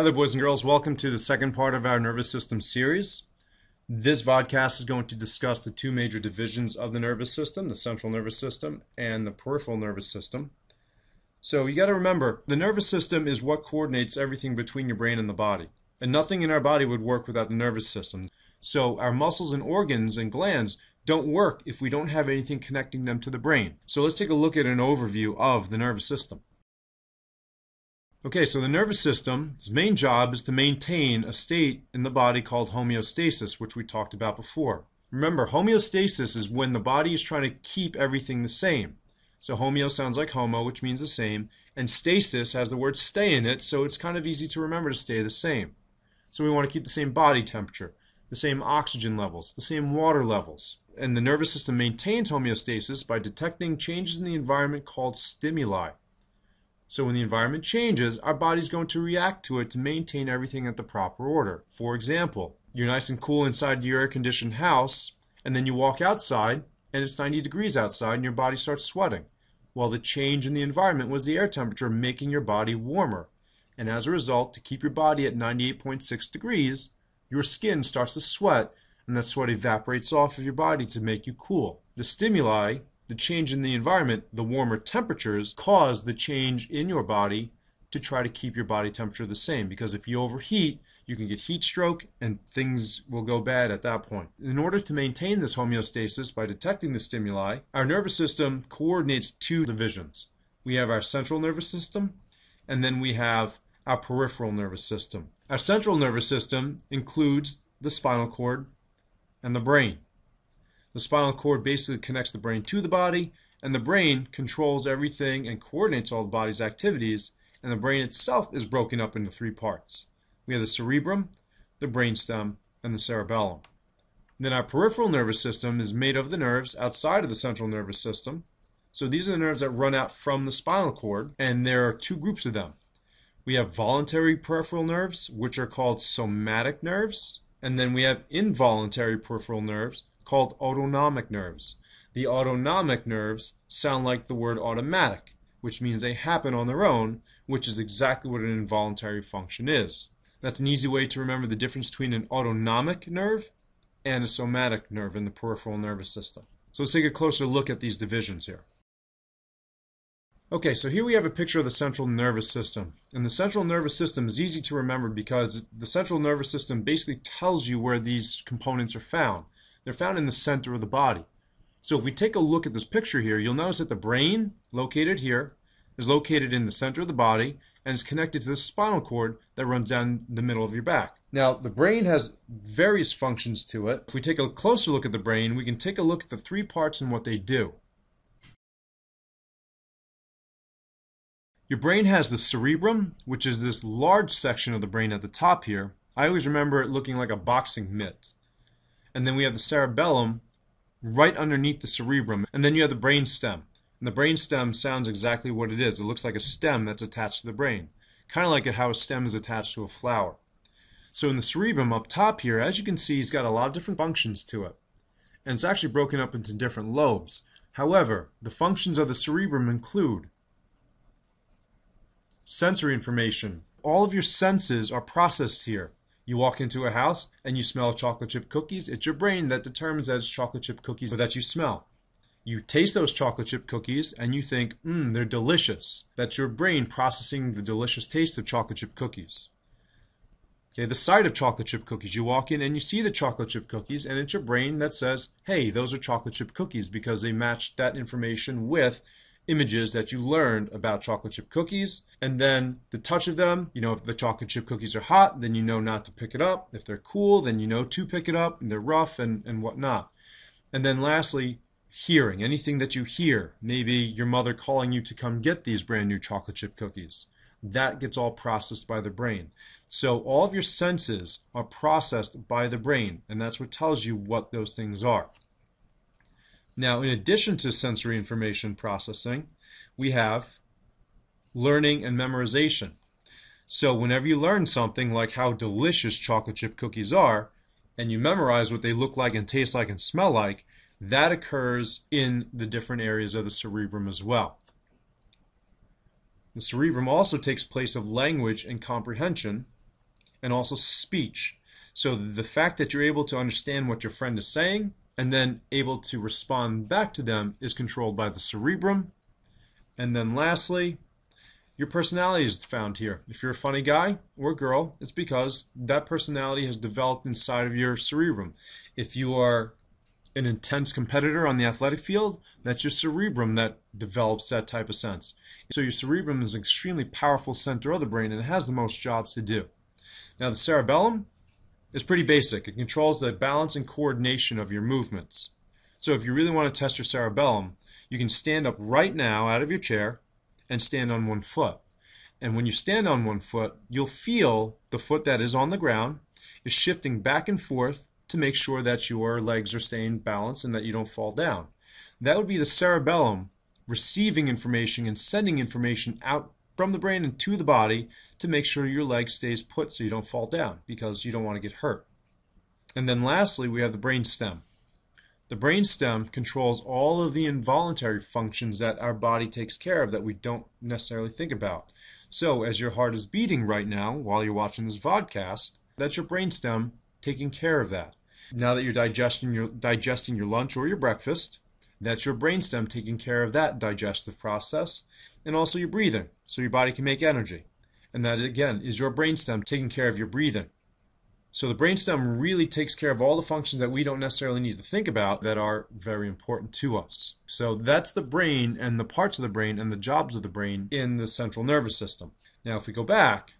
Hi there, boys and girls. Welcome to the second part of our nervous system series. This vodcast is going to discuss the two major divisions of the nervous system the central nervous system and the peripheral nervous system. So, you got to remember the nervous system is what coordinates everything between your brain and the body. And nothing in our body would work without the nervous system. So, our muscles and organs and glands don't work if we don't have anything connecting them to the brain. So, let's take a look at an overview of the nervous system. Okay, so the nervous system's main job is to maintain a state in the body called homeostasis, which we talked about before. Remember, homeostasis is when the body is trying to keep everything the same. So homeo sounds like homo, which means the same, and stasis has the word stay in it, so it's kind of easy to remember to stay the same. So we want to keep the same body temperature, the same oxygen levels, the same water levels. And the nervous system maintains homeostasis by detecting changes in the environment called stimuli. So when the environment changes, our body's going to react to it to maintain everything at the proper order. For example, you're nice and cool inside your air-conditioned house, and then you walk outside, and it's 90 degrees outside, and your body starts sweating. Well, the change in the environment was the air temperature making your body warmer. And as a result, to keep your body at 98.6 degrees, your skin starts to sweat, and that sweat evaporates off of your body to make you cool. The stimuli the change in the environment, the warmer temperatures, cause the change in your body to try to keep your body temperature the same. Because if you overheat, you can get heat stroke and things will go bad at that point. In order to maintain this homeostasis by detecting the stimuli, our nervous system coordinates two divisions. We have our central nervous system, and then we have our peripheral nervous system. Our central nervous system includes the spinal cord and the brain. The spinal cord basically connects the brain to the body, and the brain controls everything and coordinates all the body's activities, and the brain itself is broken up into three parts. We have the cerebrum, the brainstem, and the cerebellum. Then our peripheral nervous system is made of the nerves outside of the central nervous system. So these are the nerves that run out from the spinal cord, and there are two groups of them. We have voluntary peripheral nerves, which are called somatic nerves, and then we have involuntary peripheral nerves, called autonomic nerves. The autonomic nerves sound like the word automatic, which means they happen on their own, which is exactly what an involuntary function is. That's an easy way to remember the difference between an autonomic nerve and a somatic nerve in the peripheral nervous system. So let's take a closer look at these divisions here. Okay, so here we have a picture of the central nervous system. And the central nervous system is easy to remember because the central nervous system basically tells you where these components are found. They're found in the center of the body. So if we take a look at this picture here, you'll notice that the brain, located here, is located in the center of the body and is connected to the spinal cord that runs down the middle of your back. Now, the brain has various functions to it. If we take a closer look at the brain, we can take a look at the three parts and what they do. Your brain has the cerebrum, which is this large section of the brain at the top here. I always remember it looking like a boxing mitt and then we have the cerebellum right underneath the cerebrum, and then you have the brain stem. And the brain stem sounds exactly what it is. It looks like a stem that's attached to the brain, kind of like how a stem is attached to a flower. So in the cerebrum up top here, as you can see, it's got a lot of different functions to it. And it's actually broken up into different lobes. However, the functions of the cerebrum include sensory information. All of your senses are processed here. You walk into a house and you smell chocolate chip cookies. It's your brain that determines that it's chocolate chip cookies that you smell. You taste those chocolate chip cookies and you think, mmm, they're delicious. That's your brain processing the delicious taste of chocolate chip cookies. Okay, the sight of chocolate chip cookies. You walk in and you see the chocolate chip cookies, and it's your brain that says, hey, those are chocolate chip cookies because they match that information with images that you learned about chocolate chip cookies and then the touch of them you know if the chocolate chip cookies are hot then you know not to pick it up. If they're cool then you know to pick it up and they're rough and, and whatnot. And then lastly hearing. Anything that you hear. Maybe your mother calling you to come get these brand new chocolate chip cookies. That gets all processed by the brain. So all of your senses are processed by the brain and that's what tells you what those things are now, in addition to sensory information processing, we have learning and memorization. So whenever you learn something like how delicious chocolate chip cookies are, and you memorize what they look like and taste like and smell like, that occurs in the different areas of the cerebrum as well. The cerebrum also takes place of language and comprehension, and also speech. So the fact that you're able to understand what your friend is saying and then able to respond back to them is controlled by the cerebrum. And then lastly, your personality is found here. If you're a funny guy or girl, it's because that personality has developed inside of your cerebrum. If you are an intense competitor on the athletic field, that's your cerebrum that develops that type of sense. So your cerebrum is an extremely powerful center of the brain and it has the most jobs to do. Now the cerebellum is pretty basic. It controls the balance and coordination of your movements. So if you really want to test your cerebellum, you can stand up right now out of your chair and stand on one foot. And when you stand on one foot, you'll feel the foot that is on the ground is shifting back and forth to make sure that your legs are staying balanced and that you don't fall down. That would be the cerebellum receiving information and sending information out from the brain and to the body to make sure your leg stays put so you don't fall down because you don't want to get hurt. And then lastly, we have the brain stem. The brain stem controls all of the involuntary functions that our body takes care of that we don't necessarily think about. So, as your heart is beating right now while you're watching this vodcast, that's your brain stem taking care of that. Now that you're digesting your digesting your lunch or your breakfast, that's your brainstem taking care of that digestive process and also your breathing so your body can make energy. And that again is your brainstem taking care of your breathing. So the brainstem really takes care of all the functions that we don't necessarily need to think about that are very important to us. So that's the brain and the parts of the brain and the jobs of the brain in the central nervous system. Now if we go back,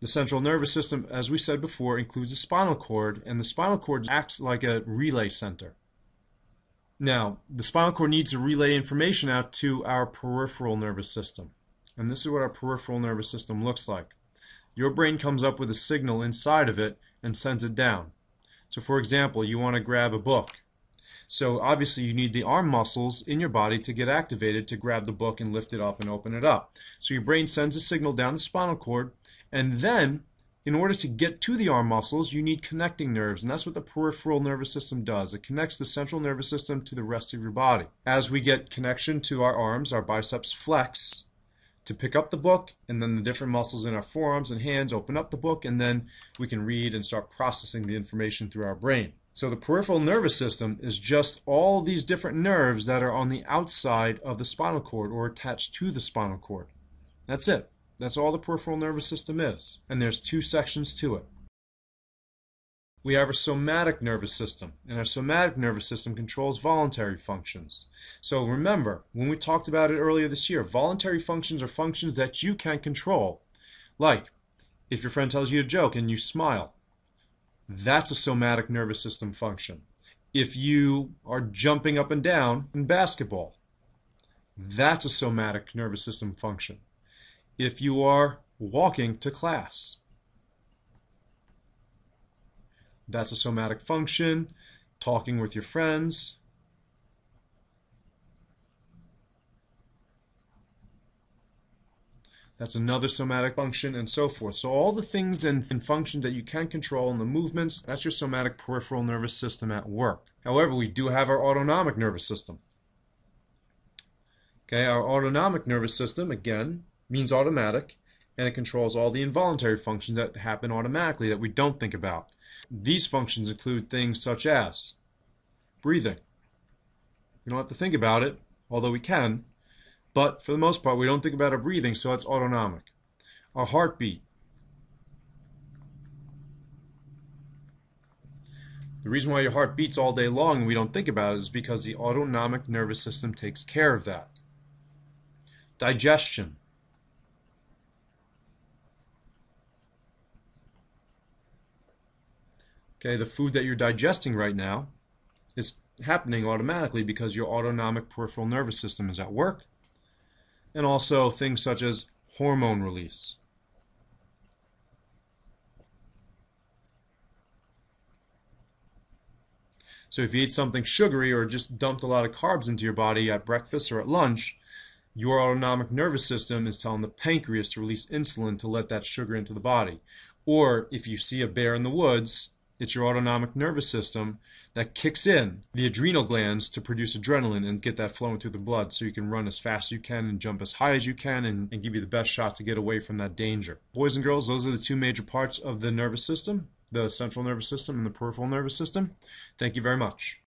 the central nervous system, as we said before, includes the spinal cord, and the spinal cord acts like a relay center. Now, the spinal cord needs to relay information out to our peripheral nervous system. And this is what our peripheral nervous system looks like. Your brain comes up with a signal inside of it and sends it down. So, for example, you want to grab a book. So, obviously, you need the arm muscles in your body to get activated to grab the book and lift it up and open it up. So, your brain sends a signal down the spinal cord and then, in order to get to the arm muscles, you need connecting nerves, and that's what the peripheral nervous system does. It connects the central nervous system to the rest of your body. As we get connection to our arms, our biceps flex to pick up the book, and then the different muscles in our forearms and hands open up the book, and then we can read and start processing the information through our brain. So the peripheral nervous system is just all these different nerves that are on the outside of the spinal cord or attached to the spinal cord. That's it. That's all the peripheral nervous system is. And there's two sections to it. We have our somatic nervous system, and our somatic nervous system controls voluntary functions. So remember, when we talked about it earlier this year, voluntary functions are functions that you can control. Like, if your friend tells you a joke and you smile, that's a somatic nervous system function. If you are jumping up and down in basketball, that's a somatic nervous system function if you are walking to class. That's a somatic function, talking with your friends. That's another somatic function, and so forth. So all the things and, and, functions that you can control in the movements, that's your somatic peripheral nervous system at work. However, we do have our autonomic nervous system. Okay, our autonomic nervous system, again, means automatic, and it controls all the involuntary functions that happen automatically that we don't think about. These functions include things such as breathing. We don't have to think about it, although we can, but for the most part, we don't think about our breathing, so it's autonomic. Our heartbeat. The reason why your heart beats all day long and we don't think about it is because the autonomic nervous system takes care of that. Digestion. Okay, the food that you're digesting right now is happening automatically because your autonomic peripheral nervous system is at work. And also things such as hormone release. So if you eat something sugary or just dumped a lot of carbs into your body at breakfast or at lunch, your autonomic nervous system is telling the pancreas to release insulin to let that sugar into the body. Or if you see a bear in the woods It's your autonomic nervous system that kicks in the adrenal glands to produce adrenaline and get that flowing through the blood so you can run as fast as you can and jump as high as you can and, and give you the best shot to get away from that danger. Boys and girls, those are the two major parts of the nervous system the central nervous system and the peripheral nervous system. Thank you very much.